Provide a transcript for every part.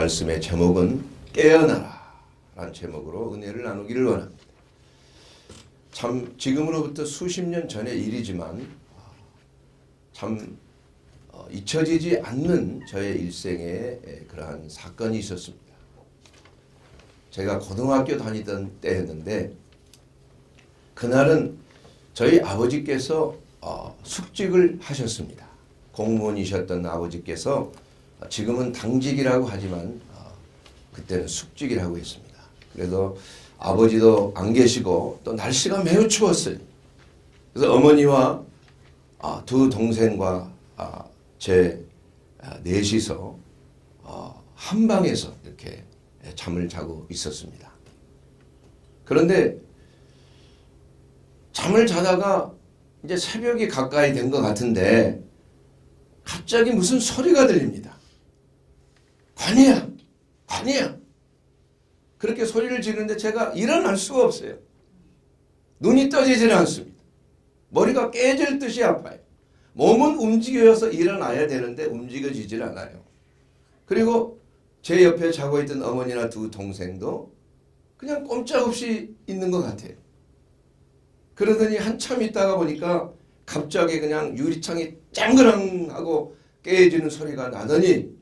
말씀의 제목은 깨어나라 라는 제목으로 은혜를 나누기를 원합니다. 참 지금으로부터 수십 년 전의 일이지만 참 어, 잊혀지지 않는 저의 일생에 그러한 사건이 있었습니다. 제가 고등학교 다니던 때였는데 그날은 저희 아버지께서 어, 숙직을 하셨습니다. 공무원이셨던 아버지께서 지금은 당직이라고 하지만 어, 그때는 숙직이라고 했습니다. 그래서 아버지도 안 계시고 또 날씨가 매우 추웠어요. 그래서 어머니와 아, 두 동생과 아, 제 아, 넷이서 어, 한 방에서 이렇게 잠을 자고 있었습니다. 그런데 잠을 자다가 이제 새벽이 가까이 된 것 같은데 갑자기 무슨 소리가 들립니다. 관이야! 관이야! 그렇게 소리를 지르는데 제가 일어날 수가 없어요. 눈이 떠지지는 않습니다. 머리가 깨질 듯이 아파요. 몸은 움직여서 일어나야 되는데 움직여지질 않아요. 그리고 제 옆에 자고 있던 어머니나 두 동생도 그냥 꼼짝없이 있는 것 같아요. 그러더니 한참 있다가 보니까 갑자기 그냥 유리창이 짱그랑 하고 깨지는 소리가 나더니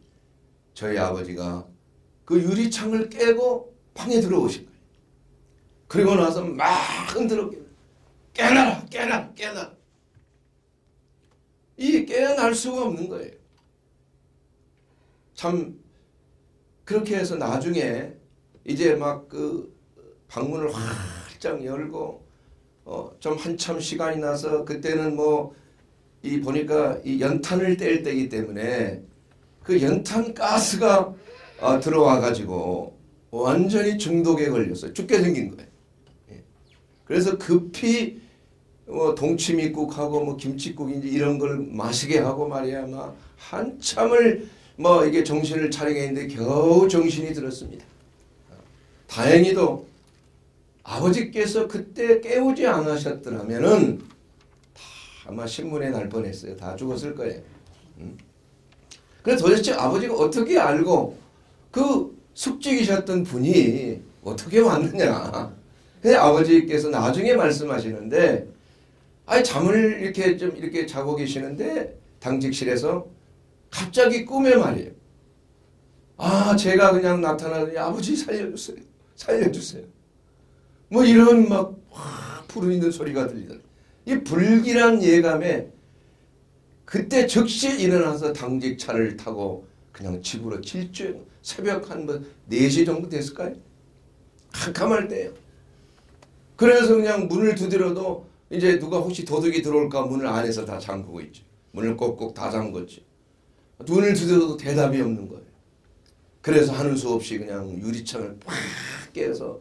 저희 아버지가 그 유리창을 깨고 방에 들어오신 거예요. 그리고 나서 막 흔들어 깨어나라 깨어나라 깨어나라 이 깨어날 수가 없는 거예요. 참 그렇게 해서 나중에 이제 막 그 방문을 활짝 열고 어, 좀 한참 시간이 나서 그때는 뭐 이 보니까 이 연탄을 뗄 때이기 때문에 그 연탄 가스가 어, 들어와 가지고 완전히 중독에 걸렸어요. 죽게 생긴 거예요. 예. 그래서 급히 뭐 동치미국하고 뭐 김치국인지 이런 걸 마시게 하고 말이야 막 한참을 뭐 이게 정신을 차리게 했는데 겨우 정신이 들었습니다. 다행히도 아버지께서 그때 깨우지 않으셨더라면은 다 아마 신문에 날 뻔했어요. 다 죽었을 거예요. 음? 그래서 도대체 아버지가 어떻게 알고 그 숙직이셨던 분이 어떻게 왔느냐. 그래서 아버지께서 나중에 말씀하시는데 아니 잠을 이렇게 좀 이렇게 자고 계시는데 당직실에서 갑자기 꿈에 말이에요. 아 제가 그냥 나타나더니 아버지 살려주세요. 살려주세요. 뭐 이런 막 부르는 소리가 들리더라. 이 불길한 예감에 그때 즉시 일어나서 당직 차를 타고 그냥 집으로 질주 새벽 한뭐 4시 정도 됐을까요? 캄캄할 때요. 그래서 그냥 문을 두드려도 이제 누가 혹시 도둑이 들어올까 문을 안에서 다 잠그고 있죠. 문을 꼭꼭 다 잠궜죠. 눈을 두드려도 대답이 없는 거예요. 그래서 하는 수 없이 그냥 유리창을 팍 깨서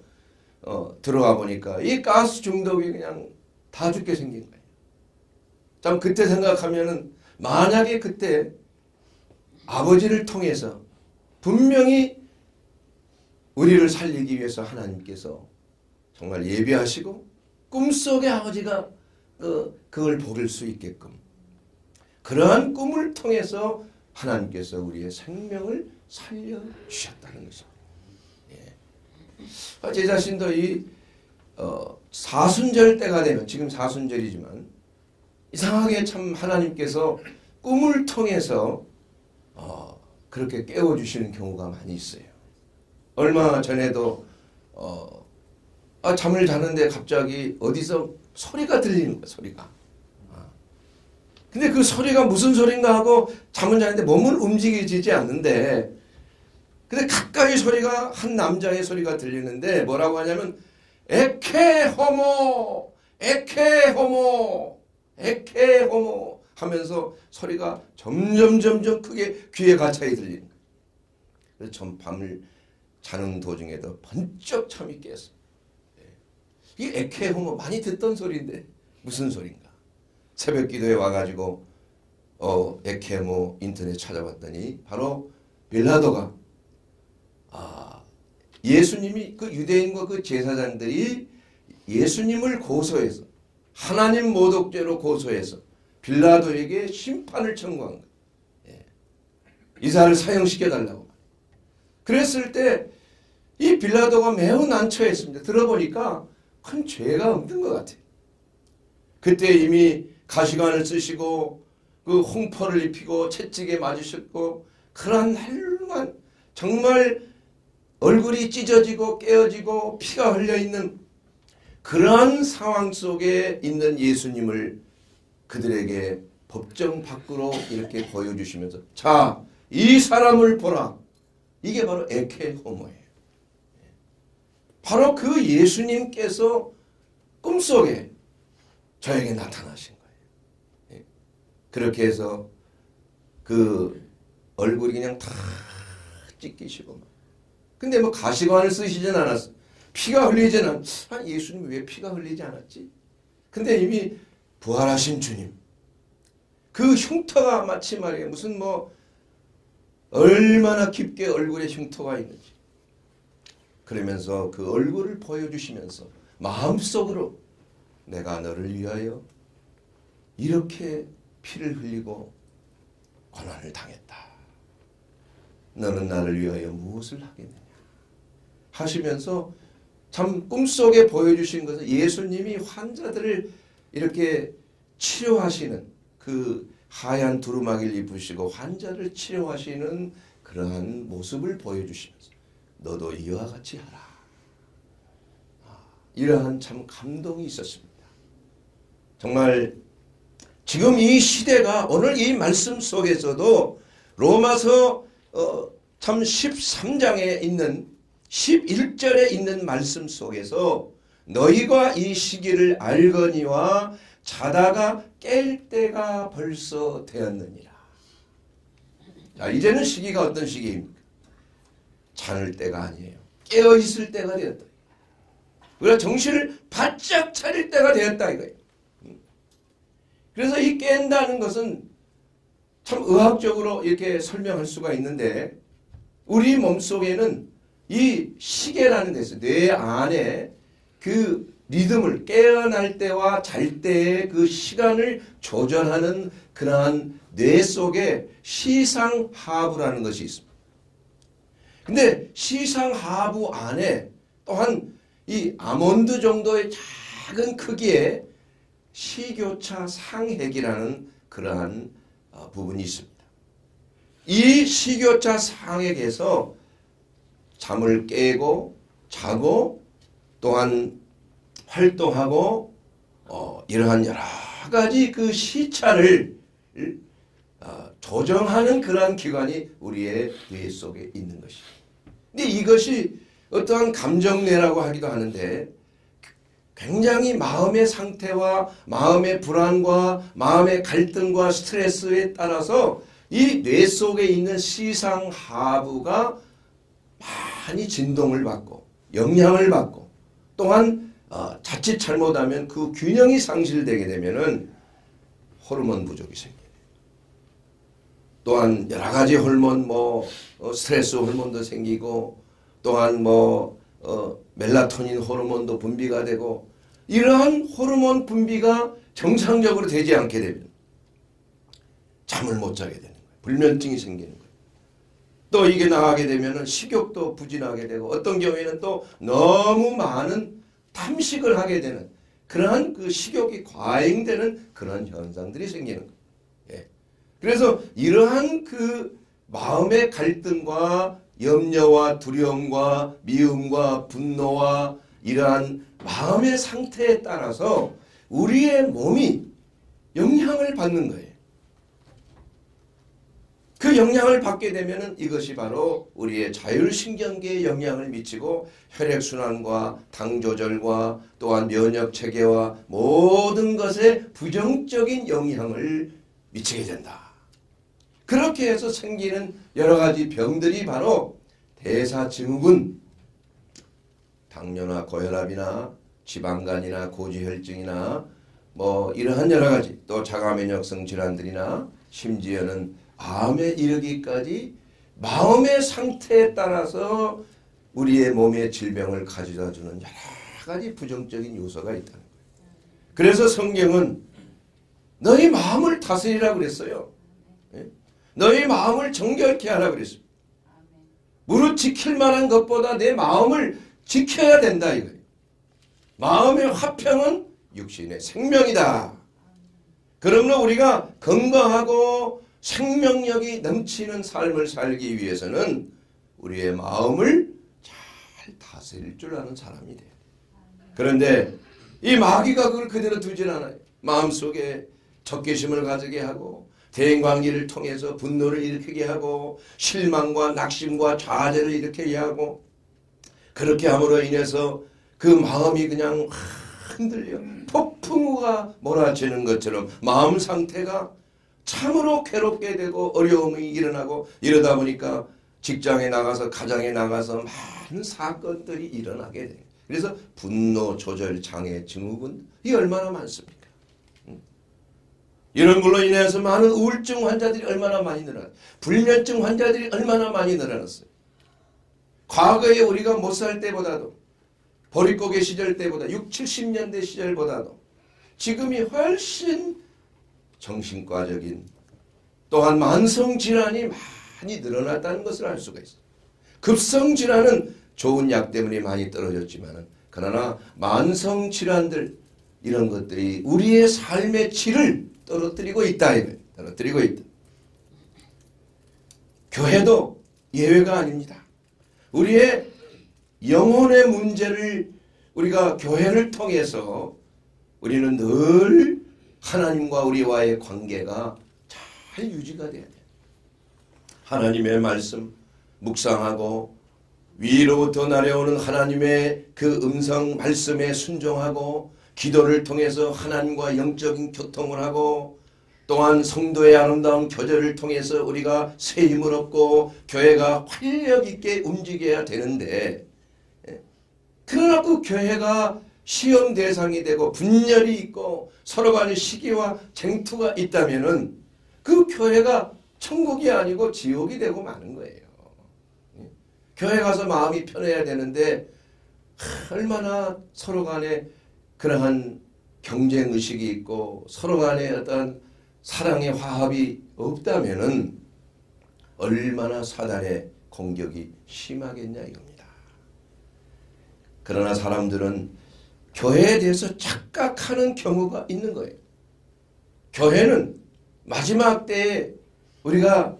어, 들어가 보니까 이 가스 중독이 그냥 다 죽게 생긴 거예요. 참 그때 생각하면은 만약에 그때 아버지를 통해서 분명히 우리를 살리기 위해서 하나님께서 정말 예비하시고 꿈속에 아버지가 그, 그걸 보일 수 있게끔 그러한 꿈을 통해서 하나님께서 우리의 생명을 살려주셨다는 것입니다. 예. 제 자신도 이 어, 사순절 때가 되면 지금 사순절이지만 이상하게 참 하나님께서 꿈을 통해서 어, 그렇게 깨워주시는 경우가 많이 있어요. 얼마 전에도 어, 아, 잠을 자는데 갑자기 어디서 소리가 들리는 거야 소리가. 아. 근데 그 소리가 무슨 소린가 하고 잠을 자는데 몸은 움직이지 않는데 근데 가까이 소리가 한 남자의 소리가 들리는데 뭐라고 하냐면 에케 호모 에케 호모 에케 호모 하면서 소리가 점점 점점 크게 귀에 가차이 들리는 거예요. 그래서 전 밤을 자는 도중에도 번쩍 잠이 깼어요. 예. 이 에케 호모 많이 듣던 소리인데 무슨 소린가? 새벽 기도에 와가지고 어 에케모 인터넷 찾아봤더니 바로 빌라도가 아 예수님이 그 유대인과 그 제사장들이 예수님을 고소해서 하나님 모독죄로 고소해서 빌라도에게 심판을 청구한 거예요. 예. 이사를 사형시켜 달라고. 그랬을 때 이 빌라도가 매우 난처했습니다. 들어보니까 큰 죄가 없는 것 같아요. 그때 이미 가시관을 쓰시고 그 홍포를 입히고 채찍에 맞으셨고 그러한 훌륭한 정말 얼굴이 찢어지고 깨어지고 피가 흘려 있는 그러한 상황 속에 있는 예수님을 그들에게 법정 밖으로 이렇게 보여주시면서 자, 이 사람을 보라. 이게 바로 에케 호모예요. 바로 그 예수님께서 꿈속에 저에게 나타나신 거예요. 예. 그렇게 해서 그 얼굴이 그냥 다 찢기시고 근데 뭐 가시관을 쓰시진 않았어. 피가 흘리지는 아 예수님 왜 피가 흘리지 않았지? 근데 이미 부활하신 주님 그 흉터가 마치 말이에요. 무슨 뭐 얼마나 깊게 얼굴에 흉터가 있는지 그러면서 그 얼굴을 보여주시면서 마음속으로 내가 너를 위하여 이렇게 피를 흘리고 고난을 당했다. 너는 나를 위하여 무엇을 하겠느냐. 하시면서 참 꿈속에 보여주신 것은 예수님이 환자들을 이렇게 치료하시는 그 하얀 두루마기를 입으시고 환자를 치료하시는 그러한 모습을 보여주시면서 너도 이와 같이 하라. 아, 이러한 참 감동이 있었습니다. 정말 지금 이 시대가 오늘 이 말씀 속에서도 로마서 어, 참 13장에 있는 11절에 있는 말씀 속에서 너희가 이 시기를 알거니와 자다가 깰 때가 벌써 되었느니라. 자, 이제는 시기가 어떤 시기입니까? 자는 때가 아니에요. 깨어 있을 때가 되었다. 우리가 정신을 바짝 차릴 때가 되었다 이거예요. 그래서 이 깬다는 것은 참 의학적으로 이렇게 설명할 수가 있는데 우리 몸속에는 이 시계라는 데서 뇌 안에 그 리듬을 깨어날 때와 잘 때의 그 시간을 조절하는 그러한 뇌 속에 시상하부라는 것이 있습니다. 근데 시상하부 안에 또한 이 아몬드 정도의 작은 크기의 시교차 상핵이라는 그러한 어, 부분이 있습니다. 이 시교차 상핵에서 잠을 깨고 자고 또한 활동하고 어, 이러한 여러 가지 그 시차를 어, 조정하는 그러한 기관이 우리의 뇌 속에 있는 것입니다. 근데 이것이 어떠한 감정뇌라고 하기도 하는데 굉장히 마음의 상태와 마음의 불안과 마음의 갈등과 스트레스에 따라서 이 뇌 속에 있는 시상하부가 많이 진동을 받고 영향을 받고 또한 어, 자칫 잘못하면 그 균형이 상실되게 되면은 호르몬 부족이 생겨요. 또한 여러 가지 호르몬 뭐 어, 스트레스 호르몬도 생기고 또한 뭐 어, 멜라토닌 호르몬도 분비가 되고 이러한 호르몬 분비가 정상적으로 되지 않게 되면 잠을 못 자게 되는 거예요. 불면증이 생기는 거예요. 또 이게 나가게 되면 식욕도 부진하게 되고 어떤 경우에는 또 너무 많은 탐식을 하게 되는 그러한 그 식욕이 과잉되는 그런 현상들이 생기는 거예요. 예. 그래서 이러한 그 마음의 갈등과 염려와 두려움과 미움과 분노와 이러한 마음의 상태에 따라서 우리의 몸이 영향을 받는 거예요. 그 영향을 받게 되면 이것이 바로 우리의 자율신경계에 영향을 미치고 혈액순환과 당조절과 또한 면역체계와 모든 것에 부정적인 영향을 미치게 된다. 그렇게 해서 생기는 여러 가지 병들이 바로 대사증후군, 당뇨나 고혈압이나 지방간이나 고지혈증이나 뭐 이러한 여러 가지 또 자가면역성 질환들이나 심지어는 암에 이르기까지 마음의 상태에 따라서 우리의 몸의 질병을 가져다 주는 여러 가지 부정적인 요소가 있다는 거예요. 그래서 성경은 너희 마음을 다스리라 그랬어요. 예? 너희 마음을 정결케 하라 그랬어요. 무릇 지킬 만한 것보다 내 마음을 지켜야 된다 이거예요. 마음의 화평은 육신의 생명이다. 그러므로 우리가 건강하고 생명력이 넘치는 삶을 살기 위해서는 우리의 마음을 잘 다스릴 줄 아는 사람이 돼요. 그런데 이 마귀가 그걸 그대로 두질 않아요. 마음속에 적개심을 가지게 하고 대인관계를 통해서 분노를 일으키게 하고 실망과 낙심과 좌절을 일으키게 하고 그렇게 함으로 인해서 그 마음이 그냥 흔들려 폭풍우가 몰아치는 것처럼 마음 상태가 참으로 괴롭게 되고 어려움이 일어나고 이러다 보니까 직장에 나가서 가정에 나가서 많은 사건들이 일어나게 돼요. 그래서 분노 조절 장애 증후군 이 얼마나 많습니까? 이런 걸로 인해서 많은 우울증 환자들이 얼마나 많이 늘어났어요. 불면증 환자들이 얼마나 많이 늘어났어요. 과거에 우리가 못 살 때보다도 보릿고개 시절 때보다 6, 70년대 시절보다도 지금이 훨씬 정신과적인 또한 만성 질환이 많이 늘어났다는 것을 알 수가 있어요. 급성 질환은 좋은 약 때문에 많이 떨어졌지만 그러나 만성 질환들 이런 것들이 우리의 삶의 질을 떨어뜨리고 있다. 떨어뜨리고 있다. 교회도 예외가 아닙니다. 우리의 영혼의 문제를 우리가 교회를 통해서 우리는 늘 하나님과 우리와의 관계가 잘 유지가 돼야 돼요. 하나님의 말씀 묵상하고 위로부터 나려오는 하나님의 그 음성 말씀에 순종하고 기도를 통해서 하나님과 영적인 교통을 하고 또한 성도의 아름다운 교제를 통해서 우리가 새 힘을 얻고 교회가 활력 있게 움직여야 되는데 예, 그러나 그 교회가 시험 대상이 되고 분열이 있고 서로 간의 시기와 쟁투가 있다면은 그 교회가 천국이 아니고 지옥이 되고 마는 거예요. 예, 교회 가서 마음이 편해야 되는데 얼마나 서로 간에 그러한 경쟁 의식이 있고 서로 간에 어떤 사랑의 화합이 없다면은 얼마나 사단의 공격이 심하겠냐 이겁니다. 그러나 사람들은 교회에 대해서 착각하는 경우가 있는 거예요. 교회는 마지막 때에 우리가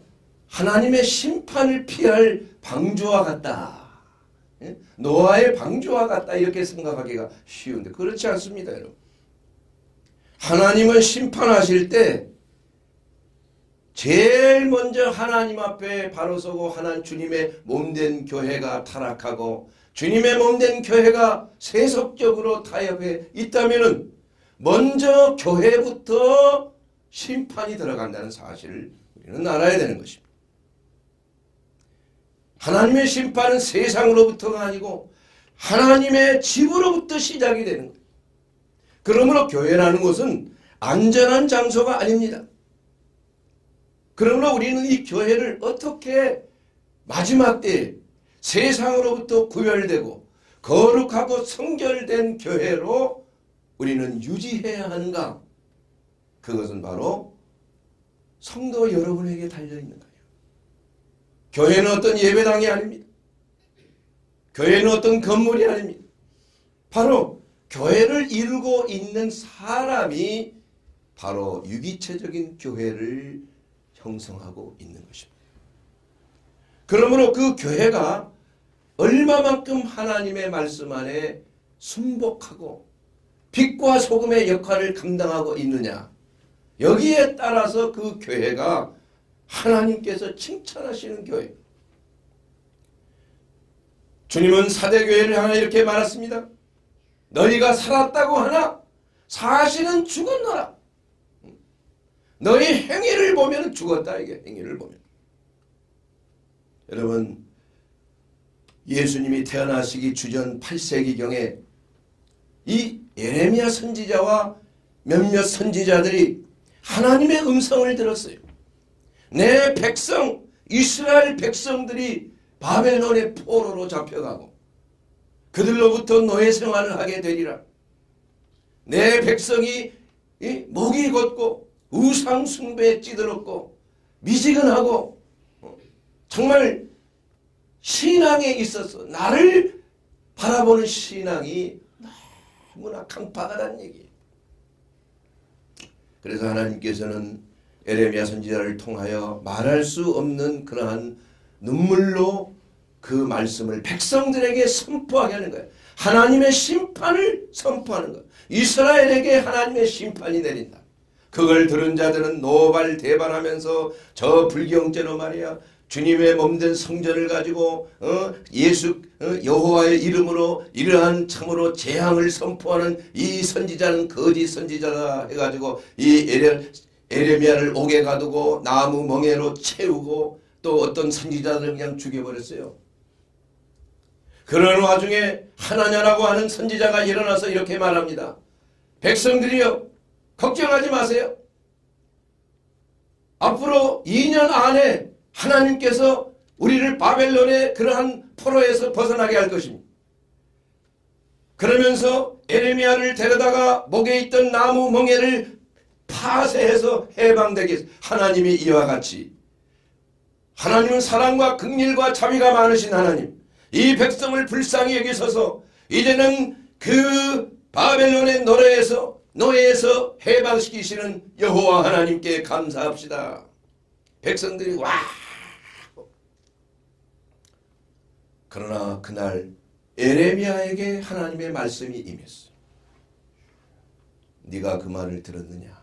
하나님의 심판을 피할 방주와 같다. 예? 노아의 방주와 같다 이렇게 생각하기가 쉬운데 그렇지 않습니다 여러분. 하나님은 심판하실 때 제일 먼저 하나님 앞에 바로 서고 하나님 주님의 몸된 교회가 타락하고 주님의 몸된 교회가 세속적으로 타협해 있다면 먼저 교회부터 심판이 들어간다는 사실을 우리는 알아야 되는 것입니다. 하나님의 심판은 세상으로부터가 아니고 하나님의 집으로부터 시작이 되는 거예요. 그러므로 교회라는 것은 안전한 장소가 아닙니다. 그러므로 우리는 이 교회를 어떻게 마지막 때 세상으로부터 구별되고 거룩하고 성결된 교회로 우리는 유지해야 하는가? 그것은 바로 성도 여러분에게 달려있는 거예요. 교회는 어떤 예배당이 아닙니다. 교회는 어떤 건물이 아닙니다. 바로 교회를 이루고 있는 사람이 바로 유기체적인 교회를 형성하고 있는 것입니다. 그러므로 그 교회가 얼마만큼 하나님의 말씀 안에 순복하고 빛과 소금의 역할을 감당하고 있느냐 여기에 따라서 그 교회가 하나님께서 칭찬하시는 교회. 주님은 사대교회를 향해 이렇게 말했습니다. 너희가 살았다고 하나 사실은 죽었노라. 너희 행위를 보면 죽었다 이게 행위를 보면. 여러분 예수님이 태어나시기 주전 8세기경에 이 예레미야 선지자와 몇몇 선지자들이 하나님의 음성을 들었어요. 내 백성 이스라엘 백성들이 바벨론의 포로로 잡혀가고 그들로부터 노예 생활을 하게 되리라. 내 백성이 목이 걷고 우상 숭배에 찌들었고 미지근하고 어, 정말 신앙에 있어서 나를 바라보는 신앙이 너무나 강팍하다는 얘기예요. 그래서 하나님께서는 에레미야 선지자를 통하여 말할 수 없는 그러한 눈물로 그 말씀을 백성들에게 선포하게 하는 거예요. 하나님의 심판을 선포하는 거예요. 이스라엘에게 하나님의 심판이 내린다. 그걸 들은 자들은 노발대발하면서 저 불경죄로 말이야 주님의 몸된 성전을 가지고 어? 예수 어? 여호와의 이름으로 이러한 참으로 재앙을 선포하는 이 선지자는 거짓 선지자다 해가지고 이 에레, 에레미야를 옥에 가두고 나무 멍에로 채우고 또 어떤 선지자들을 그냥 죽여버렸어요. 그런 와중에 하나냐라고 하는 선지자가 일어나서 이렇게 말합니다. 백성들이여 걱정하지 마세요. 앞으로 2년 안에 하나님께서 우리를 바벨론의 그러한 포로에서 벗어나게 할 것입니다. 그러면서 에레미야를 데려다가 목에 있던 나무 멍에를 파쇄해서 해방되게 하나님이 이와 같이 하나님은 사랑과 극일과 자비가 많으신 하나님 이 백성을 불쌍히 여기셔서 이제는 그 바벨론의 노래에서 노예에서 해방시키시는 여호와 하나님께 감사합시다. 백성들이 와 그러나 그날 에레미야에게 하나님의 말씀이 임했어. 네가 그 말을 들었느냐?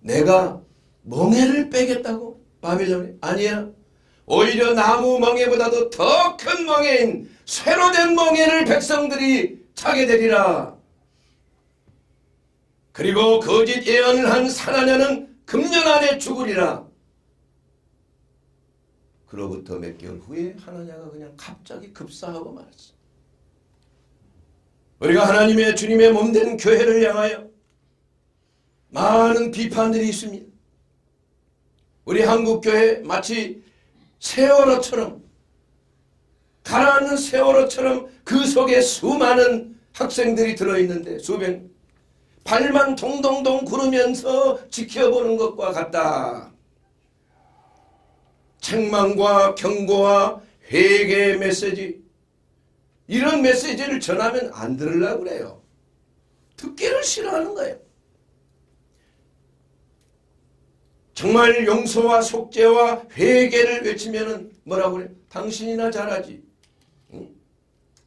내가 멍해를 빼겠다고? 바벨론에? 아니야. 오히려 나무 멍해보다도 더 큰 멍해인 새로 된 멍해를 백성들이 차게 되리라. 그리고 거짓 예언을 한 사나냐는 금년 안에 죽으리라. 그로부터 몇 개월 후에 하나냐가 그냥 갑자기 급사하고 말았어. 우리가 하나님의 주님의 몸된 교회를 향하여 많은 비판들이 있습니다. 우리 한국교회 마치 세월호처럼 가라앉는 세월호처럼 그 속에 수많은 학생들이 들어있는데 수백 발만 동동동 구르면서 지켜보는 것과 같다. 책망과 경고와 회개 메시지 이런 메시지를 전하면 안 들으려고 그래요. 듣기를 싫어하는 거예요. 정말 용서와 속죄와 회개를 외치면 뭐라고 그래? 당신이나 잘하지.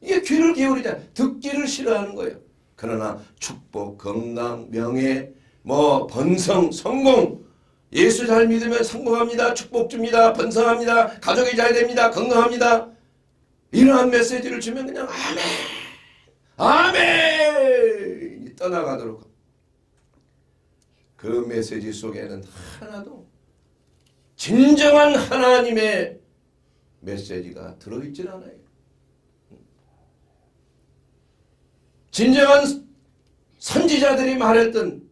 이게 귀를 기울이자 듣기를 싫어하는 거예요. 그러나 축복, 건강, 명예, 뭐 번성, 성공 예수 잘 믿으면 성공합니다. 축복 줍니다. 번성합니다. 가족이 잘 됩니다. 건강합니다. 이러한 메시지를 주면 그냥 아멘 아멘 떠나가도록 그 메시지 속에는 하나도 진정한 하나님의 메시지가 들어있질 않아요. 진정한 선지자들이 말했던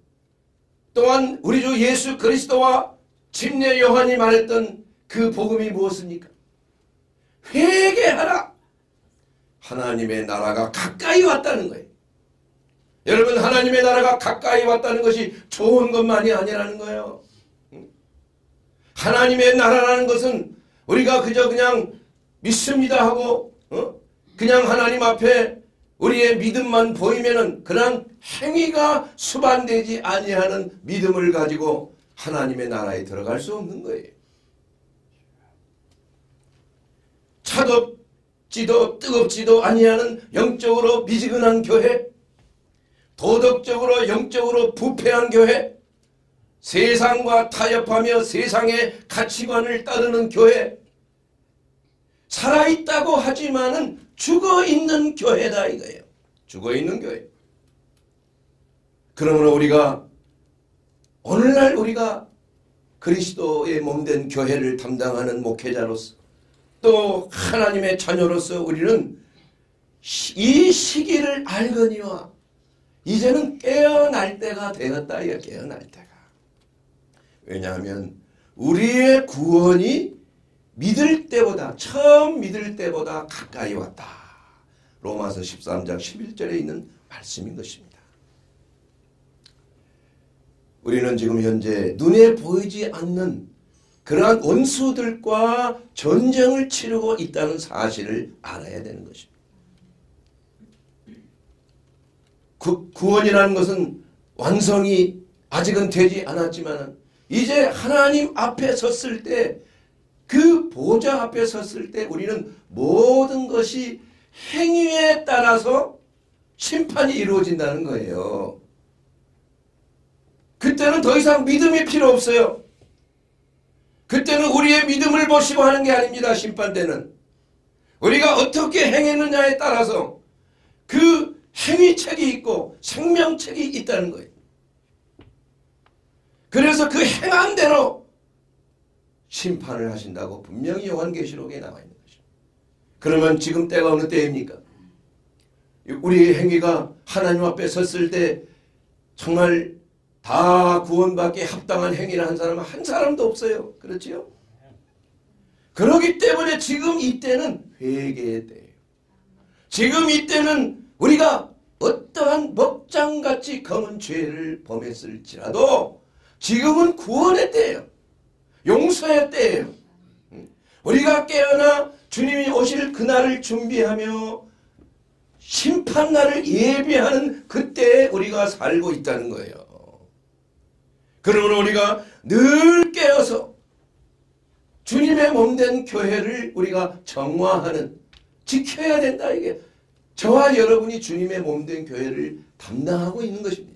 또한 우리 주 예수 그리스도와 침례 요한이 말했던 그 복음이 무엇입니까? 회개하라. 하나님의 나라가 가까이 왔다는 거예요. 여러분 하나님의 나라가 가까이 왔다는 것이 좋은 것만이 아니라는 거예요. 하나님의 나라라는 것은 우리가 그저 그냥 믿습니다 하고 어? 그냥 하나님 앞에 우리의 믿음만 보이면은 그런 행위가 수반되지 아니하는 믿음을 가지고 하나님의 나라에 들어갈 수 없는 거예요. 차덥지도 뜨겁지도 아니하는 영적으로 미지근한 교회, 도덕적으로 영적으로 부패한 교회, 세상과 타협하며 세상의 가치관을 따르는 교회, 살아있다고 하지만은 죽어있는 교회다 이거예요. 죽어있는 교회. 그러므로 우리가 오늘날 우리가 그리스도의 몸된 교회를 담당하는 목회자로서 또 하나님의 자녀로서 우리는 이 시기를 알거니와 이제는 깨어날 때가 되었다. 깨어날 때가. 왜냐하면 우리의 구원이 믿을 때보다 처음 믿을 때보다 가까이 왔다. 로마서 13장 11절에 있는 말씀인 것입니다. 우리는 지금 현재 눈에 보이지 않는 그러한 원수들과 전쟁을 치르고 있다는 사실을 알아야 되는 것입니다. 구, 구원이라는 것은 완성이 아직은 되지 않았지만 이제 하나님 앞에 섰을 때 그 보좌 앞에 섰을 때 우리는 모든 것이 행위에 따라서 심판이 이루어진다는 거예요. 그때는 더 이상 믿음이 필요 없어요. 그때는 우리의 믿음을 보시고 하는 게 아닙니다. 심판대는. 우리가 어떻게 행했느냐에 따라서 그 행위책이 있고 생명책이 있다는 거예요. 그래서 그 행한 대로 심판을 하신다고 분명히 요한계시록에 나와 있는 것입니다. 그러면 지금 때가 어느 때입니까? 우리의 행위가 하나님 앞에 섰을 때 정말 다 구원받기 합당한 행위를 한 사람은 한 사람도 없어요. 그렇지요? 그러기 때문에 지금 이때는 회개의 때예요. 지금 이때는 우리가 어떠한 먹장같이 검은 죄를 범했을지라도 지금은 구원의 때예요. 용서의 때예요. 우리가 깨어나 주님이 오실 그날을 준비하며 심판날을 예비하는 그때에 우리가 살고 있다는 거예요. 그러므로 우리가 늘 깨어서 주님의 몸된 교회를 우리가 정화하는 지켜야 된다 이게 저와 여러분이 주님의 몸된 교회를 담당하고 있는 것입니다.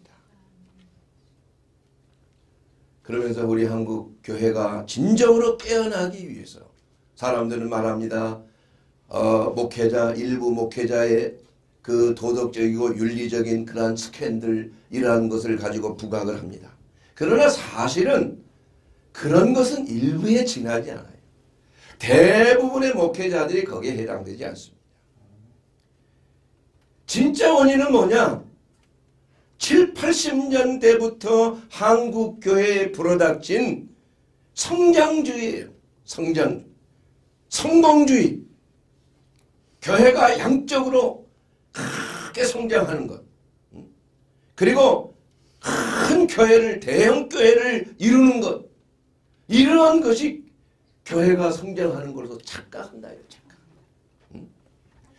그러면서 우리 한국 교회가 진정으로 깨어나기 위해서 사람들은 말합니다. 어, 목회자 일부 목회자의 그 도덕적이고 윤리적인 그러한 스캔들 이러한 것을 가지고 부각을 합니다. 그러나 사실은 그런 것은 일부에 지나지 않아요. 대부분의 목회자들이 거기에 해당되지 않습니다. 진짜 원인은 뭐냐? 7, 80년대부터 한국 교회에 불어닥친 성장주의예요. 성장. 성공주의. 교회가 양적으로 크게 성장하는 것. 그리고 큰 교회를 대형 교회를 이루는 것 이러한 것이 교회가 성장하는 것으로 착각한다. 착각.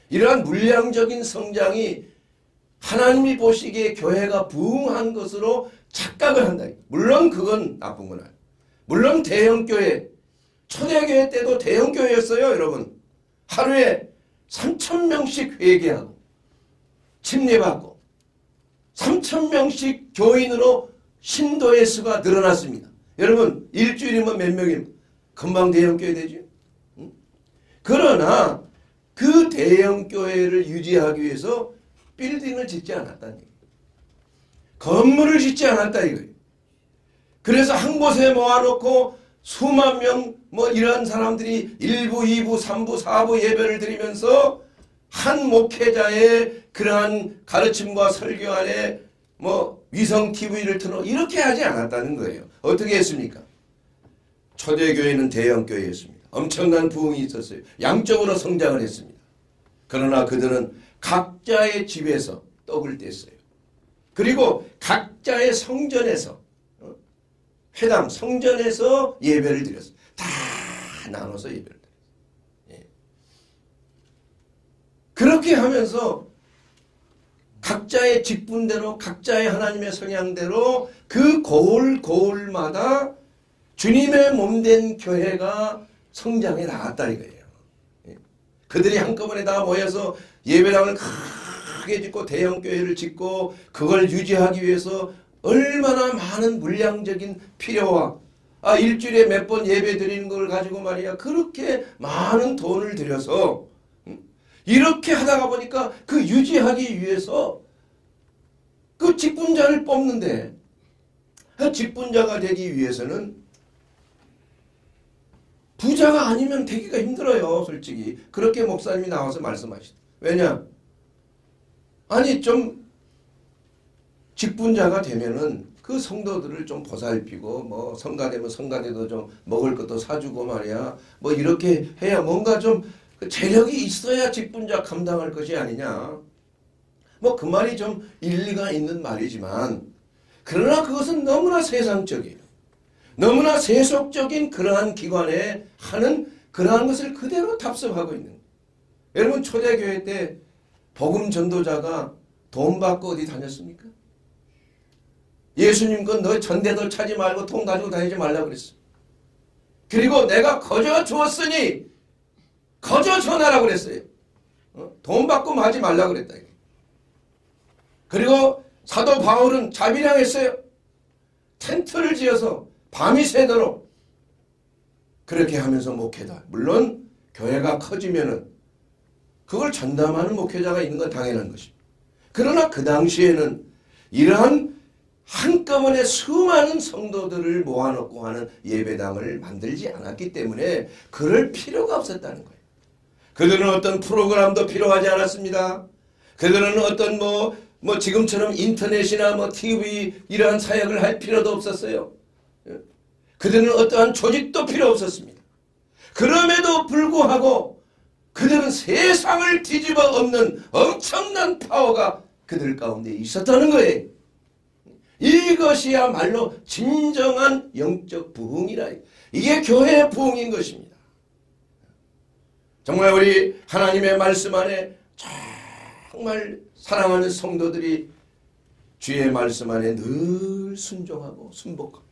이러한 물량적인 성장이 하나님이 보시기에 교회가 부흥한 것으로 착각을 한다. 물론 그건 나쁜 건 아니에요. 물론 대형교회, 초대교회 때도 대형교회였어요, 여러분. 하루에 3천명씩 회개하고, 침례받고, 3천 명씩 교인으로 신도의 수가 늘어났습니다. 여러분 일주일이면 몇 명입니까? 금방 대형교회 되죠. 응? 그러나 그 대형교회를 유지하기 위해서 빌딩을 짓지 않았다는 얘기예요. 건물을 짓지 않았다 이거예요. 그래서 한 곳에 모아놓고 수만 명 뭐 이런 사람들이 1부, 2부, 3부, 4부 예배를 드리면서 한 목회자의 그러한 가르침과 설교 안에 뭐 위성 TV를 틀어 이렇게 하지 않았다는 거예요. 어떻게 했습니까? 초대교회는 대형교회였습니다. 엄청난 부흥이 있었어요. 양적으로 성장을 했습니다. 그러나 그들은 각자의 집에서 떡을 뗐어요. 그리고 각자의 성전에서 어? 회당 성전에서 예배를 드렸어요. 다 나눠서 예배를 그렇게 하면서 각자의 직분대로 각자의 하나님의 성향대로 그 거울 거울마다 주님의 몸 된 교회가 성장해 나갔다 이거예요. 예. 그들이 한꺼번에 다 모여서 예배당을 크게 짓고 대형 교회를 짓고 그걸 유지하기 위해서 얼마나 많은 물량적인 필요와 아 일주일에 몇 번 예배 드리는 걸 가지고 말이야 그렇게 많은 돈을 들여서 이렇게 하다가 보니까 그 유지하기 위해서 그 직분자를 뽑는데 그 직분자가 되기 위해서는 부자가 아니면 되기가 힘들어요. 솔직히. 그렇게 목사님이 나와서 말씀하시다. 왜냐? 아니 좀 직분자가 되면은 그 성도들을 좀 보살피고 뭐 성가되면 성가대도 좀 먹을 것도 사주고 말이야. 뭐 이렇게 해야 뭔가 좀그 재력이 있어야 직분자 감당할 것이 아니냐. 뭐 그 말이 좀 일리가 있는 말이지만 그러나 그것은 너무나 세상적이에요. 너무나 세속적인 그러한 기관에 하는 그러한 것을 그대로 답습하고 있는 거예요. 여러분 초대교회 때 복음 전도자가 돈 받고 어디 다녔습니까? 예수님 건너 전대도 차지 말고 돈 가지고 다니지 말라 그랬어. 그리고 내가 거저 주었으니 거저 전하라 그랬어요. 어? 돈 받고 하지 말라 그랬다. 그리고 사도 바울은 자비량했어요. 텐트를 지어서 밤이 새도록 그렇게 하면서 목회다. 물론 교회가 커지면은 그걸 전담하는 목회자가 있는 건 당연한 것입니다. 그러나 그 당시에는 이러한 한꺼번에 수많은 성도들을 모아놓고 하는 예배당을 만들지 않았기 때문에 그럴 필요가 없었다는 거예요. 그들은 어떤 프로그램도 필요하지 않았습니다. 그들은 어떤 뭐, 뭐 지금처럼 인터넷이나 뭐 TV 이러한 사역을 할 필요도 없었어요. 예? 그들은 어떠한 조직도 필요 없었습니다. 그럼에도 불구하고 그들은 세상을 뒤집어 엎는 엄청난 파워가 그들 가운데 있었다는 거예요. 이것이야말로 진정한 영적 부흥이라. 이게 교회의 부흥인 것입니다. 정말 우리 하나님의 말씀 안에 정말 사랑하는 성도들이 주의 말씀 안에 늘 순종하고 순복하고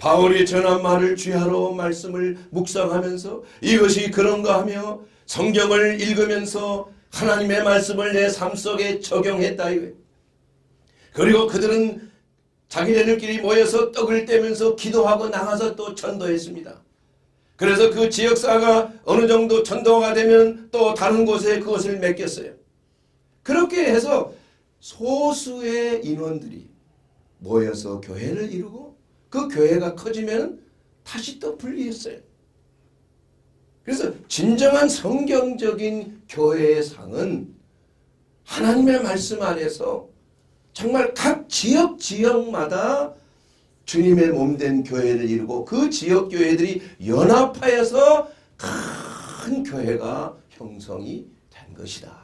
바울이 전한 말을 주야로 말씀을 묵상하면서 이것이 그런가 하며 성경을 읽으면서 하나님의 말씀을 내 삶 속에 적용했다. 그리고 그들은 자기네들끼리 모여서 떡을 떼면서 기도하고 나가서 또 전도했습니다. 그래서 그 지역사가 어느 정도 전도가 되면 또 다른 곳에 그것을 맡겼어요. 그렇게 해서 소수의 인원들이 모여서 교회를 이루고 그 교회가 커지면 다시 또 분리했어요. 그래서 진정한 성경적인 교회의 상은 하나님의 말씀 안에서 정말 각 지역 지역마다 주님의 몸 된 교회를 이루고 그 지역 교회들이 연합하여서 큰 교회가 형성이 된 것이다.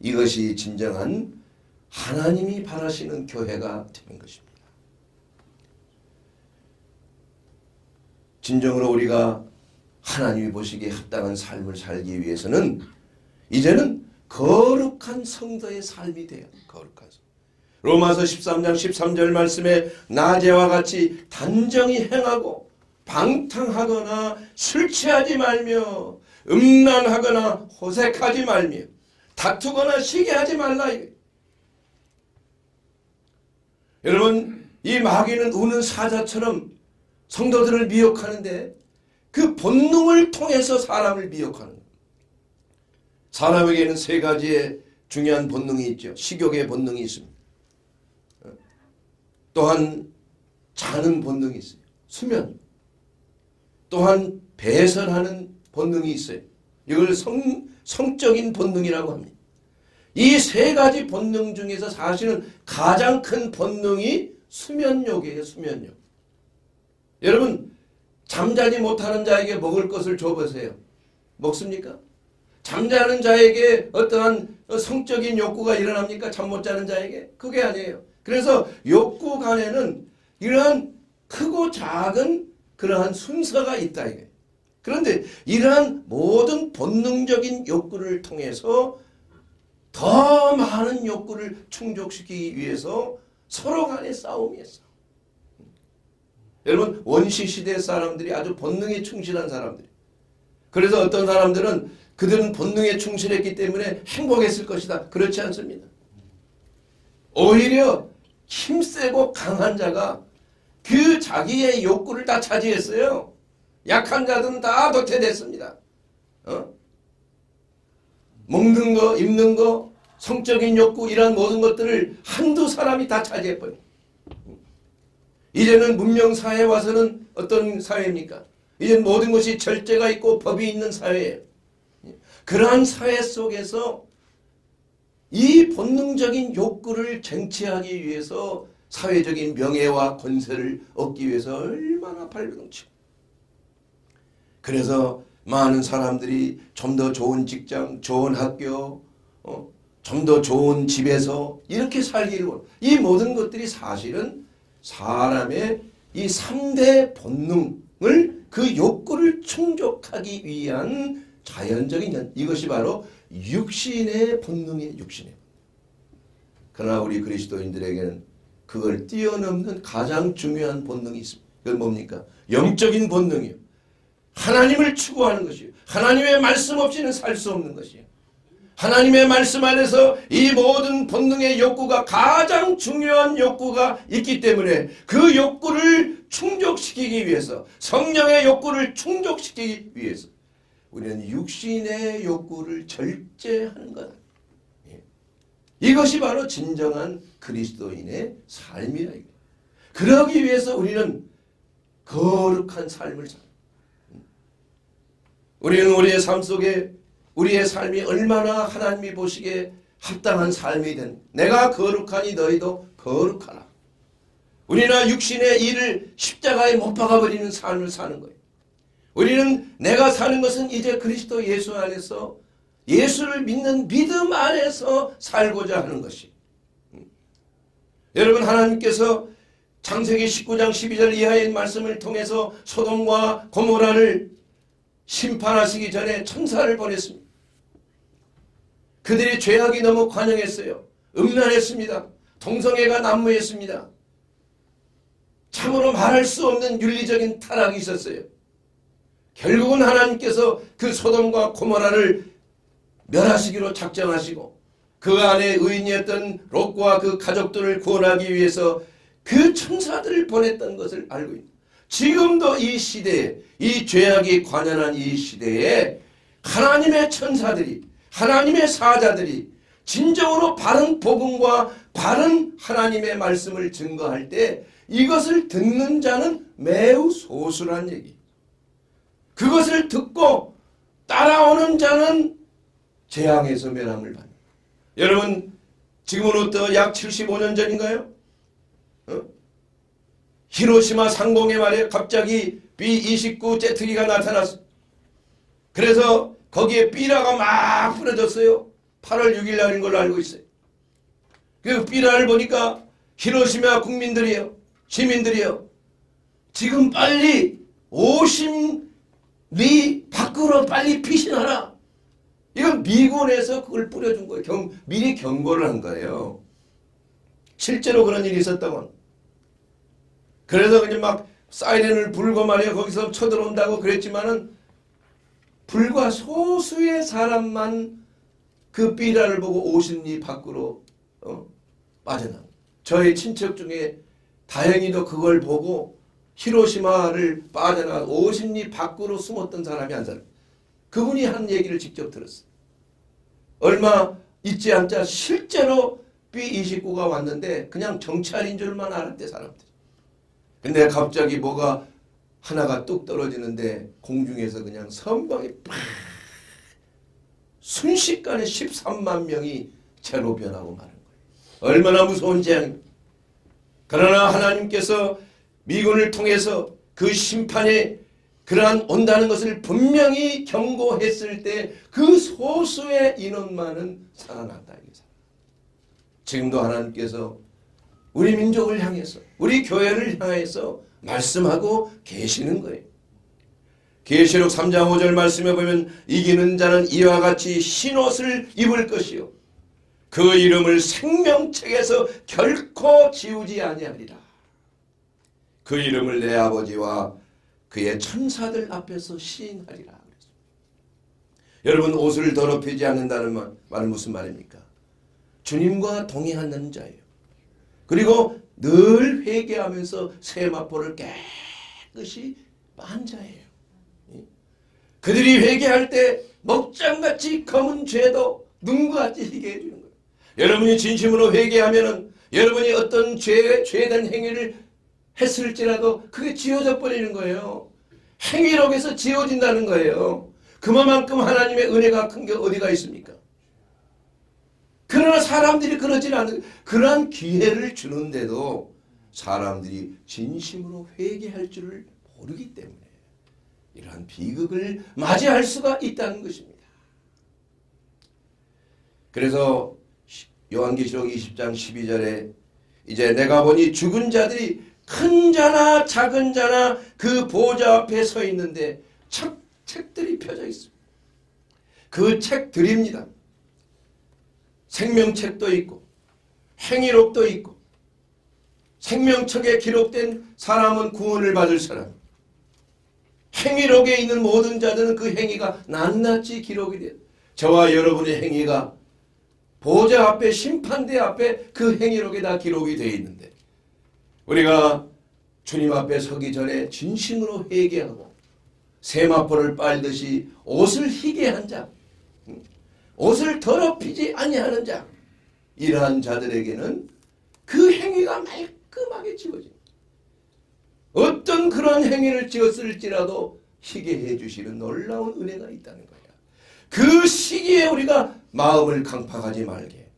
이것이 진정한 하나님이 바라시는 교회가 되는 것입니다. 진정으로 우리가 하나님이 보시기에 합당한 삶을 살기 위해서는 이제는 거룩한 성도의 삶이 돼요. 거룩한 성. 로마서 13장 13절 말씀에 나제와 같이 단정히 행하고 방탕하거나 술 취하지 말며 음란하거나 호색하지 말며 다투거나 시기하지 말라. 여러분 이 마귀는 우는 사자처럼 성도들을 미혹하는데 그 본능을 통해서 사람을 미혹하는 사람에게는 세 가지의 중요한 본능이 있죠. 식욕의 본능이 있습니다. 또한 자는 본능이 있어요. 수면. 또한 배설하는 본능이 있어요. 이걸 성, 성적인 본능이라고 합니다. 이 세 가지 본능 중에서 사실은 가장 큰 본능이 수면욕이에요. 수면욕. 여러분 잠자지 못하는 자에게 먹을 것을 줘보세요. 먹습니까? 잠자는 자에게 어떠한 성적인 욕구가 일어납니까? 잠 못 자는 자에게? 그게 아니에요. 그래서 욕구 간에는 이러한 크고 작은 그러한 순서가 있다. 이게. 그런데 이러한 모든 본능적인 욕구를 통해서 더 많은 욕구를 충족시키기 위해서 서로 간의 싸움이었어. 여러분 원시 시대 사람들이 아주 본능에 충실한 사람들. 그래서 어떤 사람들은 그들은 본능에 충실했기 때문에 행복했을 것이다. 그렇지 않습니다. 오히려 힘세고 강한 자가 그 자기의 욕구를 다 차지했어요. 약한 자들은 다 도태됐습니다. 어? 먹는 거, 입는 거, 성적인 욕구 이런 모든 것들을 한두 사람이 다 차지해버려. 이제는 문명 사회에 와서는 어떤 사회입니까? 이제 모든 것이 절제가 있고 법이 있는 사회예요. 그러한 사회 속에서 이 본능적인 욕구를 쟁취하기 위해서 사회적인 명예와 권세를 얻기 위해서 얼마나 발버둥치고 그래서 많은 사람들이 좀 더 좋은 직장, 좋은 학교, 어, 좀 더 좋은 집에서 이렇게 살기를 원. 이 모든 것들이 사실은 사람의 이 3대 본능을 그 욕구를 충족하기 위한 자연적인 연 이것이 바로 육신의 본능이에요. 육신의 그러나 우리 그리스도인들에게는 그걸 뛰어넘는 가장 중요한 본능이 있습니다. 그건 뭡니까? 영적인 본능이요. 하나님을 추구하는 것이요. 하나님의 말씀 없이는 살 수 없는 것이요. 하나님의 말씀 안에서 이 모든 본능의 욕구가 가장 중요한 욕구가 있기 때문에 그 욕구를 충족시키기 위해서 성령의 욕구를 충족시키기 위해서 우리는 육신의 욕구를 절제하는 것. 예. 이것이 바로 진정한 그리스도인의 삶이라. 그러기 위해서 우리는 거룩한 삶을 살. 우리는 우리의 삶 속에 우리의 삶이 얼마나 하나님이 보시기에 합당한 삶이 된 내가 거룩하니 너희도 거룩하라. 우리는 육신의 일을 십자가에 못 박아버리는 삶을 사는 거예요. 우리는 내가 사는 것은 이제 그리스도 예수 안에서 예수를 믿는 믿음 안에서 살고자 하는 것이. 여러분 하나님께서 창세기 19장 12절 이하의 말씀을 통해서 소돔과 고모라를 심판하시기 전에 천사를 보냈습니다. 그들이 죄악이 너무 관영했어요. 음란했습니다. 동성애가 난무했습니다. 참으로 말할 수 없는 윤리적인 타락이 있었어요. 결국은 하나님께서 그 소돔과 고모라를 멸하시기로 작정하시고 그 안에 의인이었던 롯과 그 가족들을 구원하기 위해서 그 천사들을 보냈던 것을 알고 있다. 지금도 이 시대에 이 죄악이 관연한 이 시대에 하나님의 천사들이 하나님의 사자들이 진정으로 바른 복음과 바른 하나님의 말씀을 증거할 때 이것을 듣는 자는 매우 소수란 얘기. 그것을 듣고 따라오는 자는 재앙에서 멸함을 받는. 여러분 지금으로부터 약 75년 전인가요? 어? 히로시마 상공의 말에 갑자기 B-29 제트기가 나타났어. 그래서 거기에 삐라가 막 뿌려졌어요. 8월 6일 날인 걸로 알고 있어요. 그 삐라를 보니까 히로시마 국민들이요. 시민들이요. 지금 빨리 50리 밖으로 빨리 피신하라. 이건 미군에서 그걸 뿌려준 거예요. 경, 미리 경고를 한 거예요. 실제로 그런 일이 있었다고 그래서 그냥 막 사이렌을 불고 말이야 거기서 쳐들어온다고 그랬지만은 불과 소수의 사람만 그 삐라를 보고 50리 밖으로 어, 빠져나온 저의 친척 중에 다행히도 그걸 보고 히로시마를 빠져나가 50리 밖으로 숨었던 사람이 한 사람. 그분이 한 얘기를 직접 들었어요. 얼마 있지 않자 실제로 B29가 왔는데 그냥 정찰인 줄만 알았대 사람들이. 근데 갑자기 뭐가 하나가 뚝 떨어지는데 공중에서 그냥 선방이 팍 순식간에 13만 명이 제로 변하고 마는 거예요. 얼마나 무서운 재앙 그러나 하나님께서 미군을 통해서 그 심판에 그러한 온다는 것을 분명히 경고했을 때 그 소수의 인원만은 살아났다. 지금도 하나님께서 우리 민족을 향해서 우리 교회를 향해서 말씀하고 계시는 거예요. 계시록 3장 5절 말씀에 보면 이기는 자는 이와 같이 흰옷을 입을 것이요 그 이름을 생명책에서 결코 지우지 아니하리라. 그 이름을 내 아버지와 그의 천사들 앞에서 시인하리라. 여러분 옷을 더럽히지 않는다는 말, 말은 무슨 말입니까? 주님과 동행하는 자예요. 그리고 늘 회개하면서 세마포를 깨끗이 빤 자예요. 그들이 회개할 때 먹장같이 검은 죄도 눈같이 희게 해주는 거예요. 여러분이 진심으로 회개하면은 여러분이 어떤 죄, 죄된 행위를 했을지라도 그게 지워져 버리는 거예요. 행위록에서 지워진다는 거예요. 그만큼 하나님의 은혜가 큰 게 어디가 있습니까? 그러나 사람들이 그러지 않는 그러한 기회를 주는데도 사람들이 진심으로 회개할 줄을 모르기 때문에 이러한 비극을 맞이할 수가 있다는 것입니다. 그래서 요한계시록 20장 12절에 이제 내가 보니 죽은 자들이 큰 자나 작은 자나 그 보좌 앞에 서 있는데 책, 책들이 펴져 있습니다. 그 책들입니다. 생명책도 있고 행위록도 있고 생명책에 기록된 사람은 구원을 받을 사람 행위록에 있는 모든 자들은 그 행위가 낱낱이 기록이 돼요. 저와 여러분의 행위가 보좌 앞에 심판대 앞에 그 행위록에 다 기록이 되어 있는데 우리가 주님 앞에 서기 전에 진심으로 회개하고 세마포를 빨듯이 옷을 희게 한 자, 옷을 더럽히지 아니하는 자, 이러한 자들에게는 그 행위가 말끔하게 지워집니다. 어떤 그런 행위를 지었을지라도 희게 해주시는 놀라운 은혜가 있다는 거야. 그 시기에 우리가 마음을 강팍하지 말게.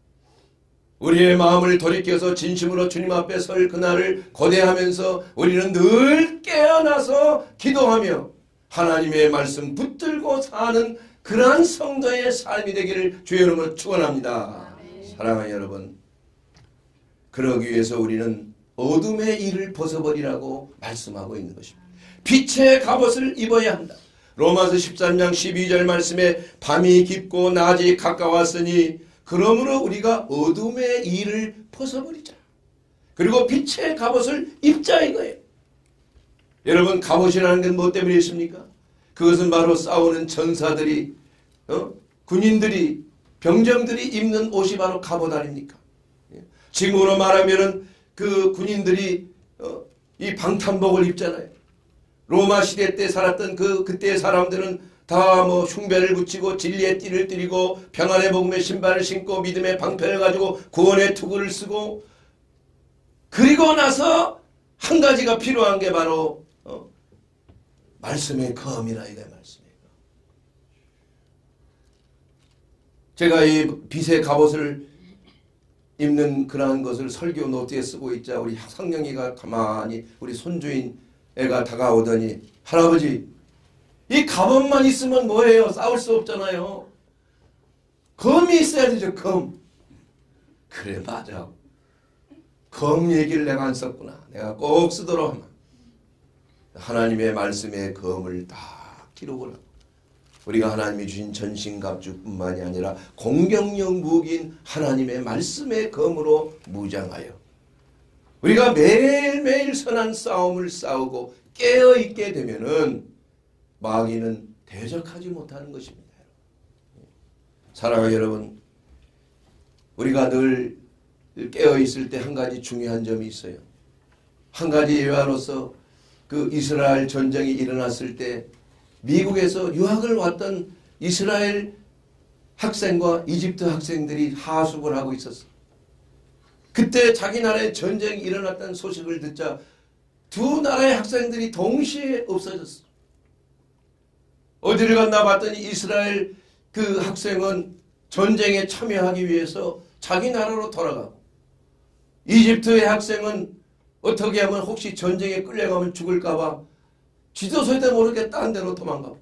우리의 마음을 돌이켜서 진심으로 주님 앞에 설 그날을 고대하면서 우리는 늘 깨어나서 기도하며 하나님의 말씀 붙들고 사는 그러한 성도의 삶이 되기를 주의 이름으로 축원합니다. 사랑하는 여러분, 그러기 위해서 우리는 어둠의 일을 벗어버리라고 말씀하고 있는 것입니다. 빛의 갑옷을 입어야 한다. 로마서 13장 12절 말씀에 밤이 깊고 낮이 가까웠으니 그러므로 우리가 어둠의 일을 벗어버리자. 그리고 빛의 갑옷을 입자 이거예요. 여러분 갑옷이라는 건 뭐 때문에 있습니까? 그것은 바로 싸우는 전사들이 어? 군인들이 병정들이 입는 옷이 바로 갑옷 아닙니까? 예. 지금으로 말하면은 그 군인들이 어, 이 방탄복을 입잖아요. 로마 시대 때 살았던 그 그때의 사람들은 다뭐 흉배를 붙이고 진리의 띠를 띠리고 평안의 복음의 신발을 신고 믿음의 방패를 가지고 구원의 투구를 쓰고 그리고 나서 한 가지가 필요한 게 바로 어, 말씀의 검이라 이게 말씀의 검. 제가 이 빛의 갑옷을 입는 그러한 것을 설교 노트에 쓰고 있자 우리 상령이가 가만히 우리 손주인 애가 다가오더니 할아버지 이 갑옷만 있으면 뭐예요? 싸울 수 없잖아요. 검이 있어야 되죠. 검. 그래 맞아. 검 얘기를 내가 안 썼구나. 내가 꼭 쓰도록 하면 하나님의 말씀의 검을 다 기록을 하고 우리가 하나님이 주신 전신갑주뿐만이 아니라 공격력 무기인 하나님의 말씀의 검으로 무장하여 우리가 매일매일 선한 싸움을 싸우고 깨어있게 되면은 마귀는 대적하지 못하는 것입니다. 사랑하는 여러분, 우리가 늘 깨어있을 때 한 가지 중요한 점이 있어요. 한 가지 예화로서 그 이스라엘 전쟁이 일어났을 때 미국에서 유학을 왔던 이스라엘 학생과 이집트 학생들이 하숙을 하고 있었어. 그때 자기 나라에 전쟁이 일어났다는 소식을 듣자 두 나라의 학생들이 동시에 없어졌어. 어디를 갔나 봤더니 이스라엘 그 학생은 전쟁에 참여하기 위해서 자기 나라로 돌아가고 이집트의 학생은 어떻게 하면 혹시 전쟁에 끌려가면 죽을까봐 지도서에도 모르게 딴 데로 도망가고.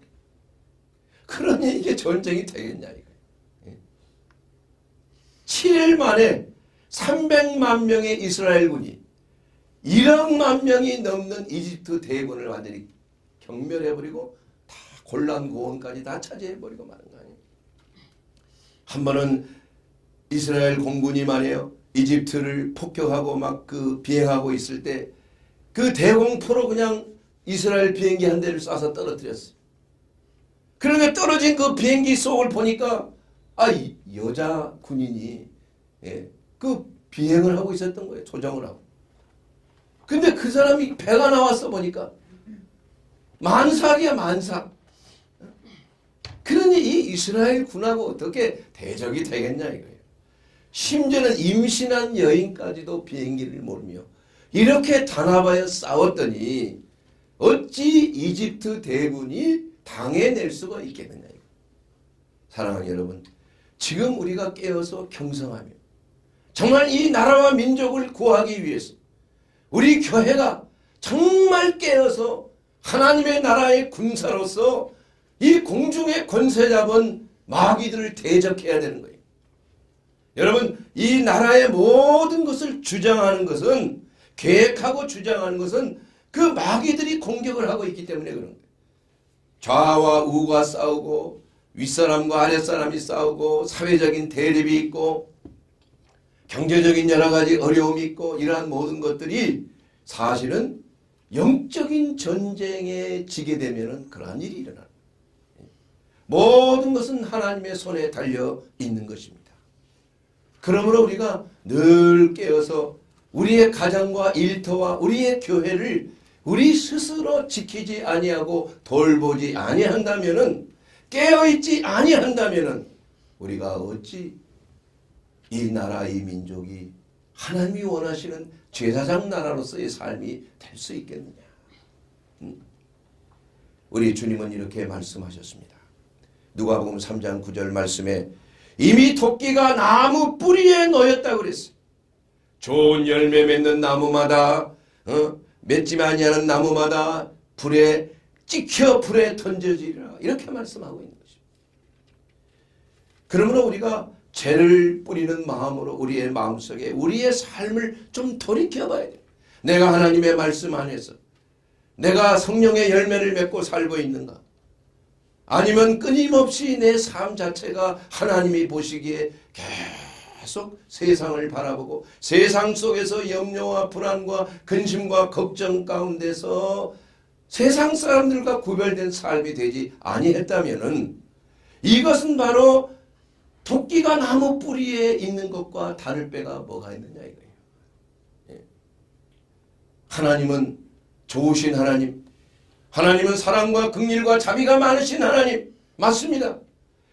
그러니 이게 전쟁이 되겠냐, 이거. 7일 예. 만에 300만 명의 이스라엘군이 1억만 명이 넘는 이집트 대군을 완전히 경멸해버리고 다 곤란 고원까지 다 차지해버리고 마는 거 아니에요. 한 번은 이스라엘 공군이 말이에요. 이집트를 폭격하고 막 그 비행하고 있을 때 그 대공포로 그냥 이스라엘 비행기 한 대를 쏴서 떨어뜨렸어. 그런데 떨어진 그 비행기 속을 보니까 아 여자 군인이 예, 그 비행을 하고 있었던 거예요. 조정을 하고. 근데 그 사람이 배가 나왔어 보니까 만삭이야 만삭. 그러니 이 이스라엘 군하고 어떻게 대적이 되겠냐 이거예요. 심지어는 임신한 여인까지도 비행기를 몰며 이렇게 단합하여 싸웠더니 어찌 이집트 대군이 당해낼 수가 있겠느냐. 사랑하는 여러분, 지금 우리가 깨어서 경성하며 정말 이 나라와 민족을 구하기 위해서 우리 교회가 정말 깨어서 하나님의 나라의 군사로서 이 공중의 권세 잡은 마귀들을 대적해야 되는 거예요. 여러분, 이 나라의 모든 것을 주장하는 것은 계획하고 주장하는 것은 그 마귀들이 공격을 하고 있기 때문에 그런 거예요. 좌와 우가 싸우고 윗사람과 아랫사람이 싸우고 사회적인 대립이 있고 경제적인 여러 가지 어려움이 있고 이러한 모든 것들이 사실은 영적인 전쟁에 지게 되면 그러한 일이 일어나는 모든 것은 하나님의 손에 달려 있는 것입니다. 그러므로 우리가 늘 깨어서 우리의 가정과 일터와 우리의 교회를 우리 스스로 지키지 아니하고 돌보지 아니한다면은 깨어있지 아니한다면은 우리가 어찌 이 나라 이 민족이 하나님이 원하시는 제사장 나라로서의 삶이 될 수 있겠느냐. 음. 우리 주님은 이렇게 말씀하셨습니다. 누가복음 3장 9절 말씀에 이미 토끼가 나무 뿌리에 놓였다 그랬어요. 좋은 열매 맺는 나무마다 어? 맺지 아니하는 나무마다 불에 찍혀 불에 던져지리라 이렇게 말씀하고 있는. 그러므로 우리가 죄를 뿌리는 마음으로 우리의 마음속에 우리의 삶을 좀 돌이켜봐야 돼. 내가 하나님의 말씀 안에서 내가 성령의 열매를 맺고 살고 있는가? 아니면 끊임없이 내 삶 자체가 하나님이 보시기에 계속 세상을 바라보고 세상 속에서 염려와 불안과 근심과 걱정 가운데서 세상 사람들과 구별된 삶이 되지 아니했다면은 이것은 바로 토끼가 나무 뿌리에 있는 것과 다를 빼가 뭐가 있느냐 이거예요. 예. 하나님은 좋으신 하나님, 하나님은 사랑과 긍휼과 자비가 많으신 하나님 맞습니다.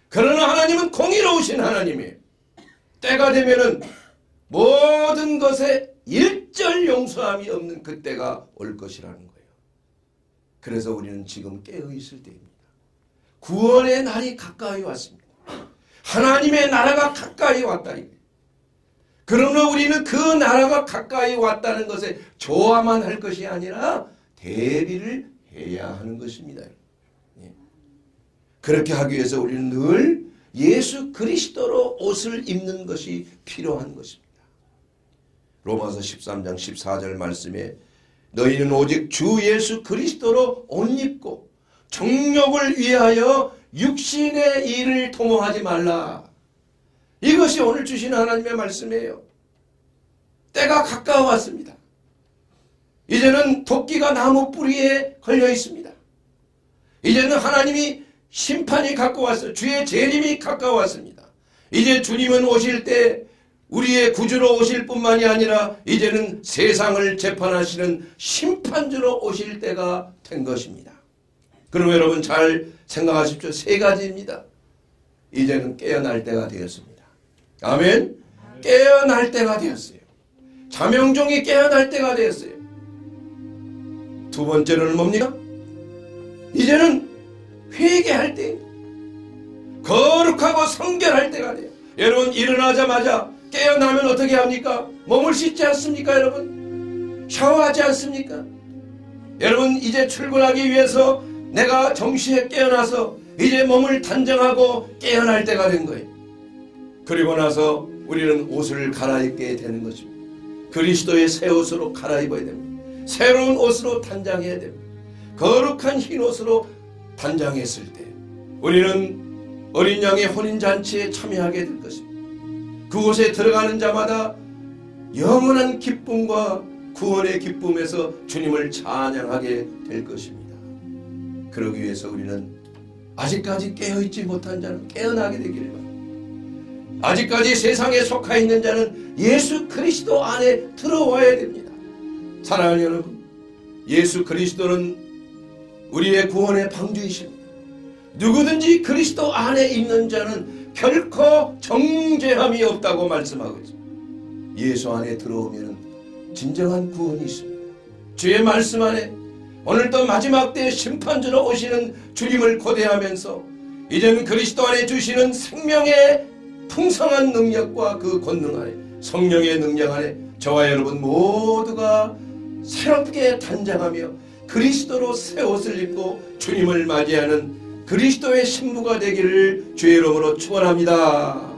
그러나 하나님은 공의로우신 하나님이에요. 때가 되면은 모든 것에 일절 용서함이 없는 그때가 올 것이라는 거예요. 그래서 우리는 지금 깨어 있을 때입니다. 구원의 날이 가까이 왔습니다. 하나님의 나라가 가까이 왔다. 그러므로 우리는 그 나라가 가까이 왔다는 것에 좋아만 할 것이 아니라 대비를 해야 하는 것입니다. 예. 그렇게 하기 위해서 우리는 늘 예수 그리스도로 옷을 입는 것이 필요한 것입니다. 로마서 13장 14절 말씀에 너희는 오직 주 예수 그리스도로 옷 입고 정욕을 위하여 육신의 일을 도모하지 말라. 이것이 오늘 주시는 하나님의 말씀이에요. 때가 가까워 왔습니다. 이제는 도끼가 나무 뿌리에 걸려 있습니다. 이제는 하나님이 심판이 가까웠어요. 주의 재림이 가까웠습니다. 이제 주님은 오실 때 우리의 구주로 오실 뿐만이 아니라 이제는 세상을 재판하시는 심판주로 오실 때가 된 것입니다. 그럼 여러분 잘 생각하십시오. 세 가지입니다. 이제는 깨어날 때가 되었습니다. 아멘. 깨어날 때가 되었어요. 자명종이 깨어날 때가 되었어요. 두 번째는 뭡니까? 이제는 회개할 때 거룩하고 성결할 때가 돼요. 여러분 일어나자마자 깨어나면 어떻게 합니까? 몸을 씻지 않습니까 여러분? 샤워하지 않습니까? 여러분 이제 출근하기 위해서 내가 정시에 깨어나서 이제 몸을 단정하고 깨어날 때가 된 거예요. 그리고 나서 우리는 옷을 갈아입게 되는 것입니다. 그리스도의 새 옷으로 갈아입어야 됩니다. 새로운 옷으로 단장해야 됩니다. 거룩한 흰 옷으로 단장했을 때 우리는 어린 양의 혼인잔치에 참여하게 될 것입니다. 그곳에 들어가는 자마다 영원한 기쁨과 구원의 기쁨에서 주님을 찬양하게 될 것입니다. 그러기 위해서 우리는 아직까지 깨어있지 못한 자는 깨어나게 되기를 바랍니다. 아직까지 세상에 속하 있는 자는 예수 그리스도 안에 들어와야 됩니다. 사랑하는 여러분, 예수 그리스도는 우리의 구원의 방주이십니다. 누구든지 그리스도 안에 있는 자는 결코 정죄함이 없다고 말씀하고 있습니다. 예수 안에 들어오면 진정한 구원이 있습니다. 주의 말씀 안에 오늘도 마지막 때 심판주로 오시는 주님을 고대하면서 이제는 그리스도 안에 주시는 생명의 풍성한 능력과 그 권능 안에 성령의 능력 안에 저와 여러분 모두가 새롭게 단장하며 그리스도로 새 옷을 입고 주님을 맞이하는 그리스도의 신부가 되기를 주의 이름으로 축원합니다.